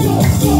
Go, go.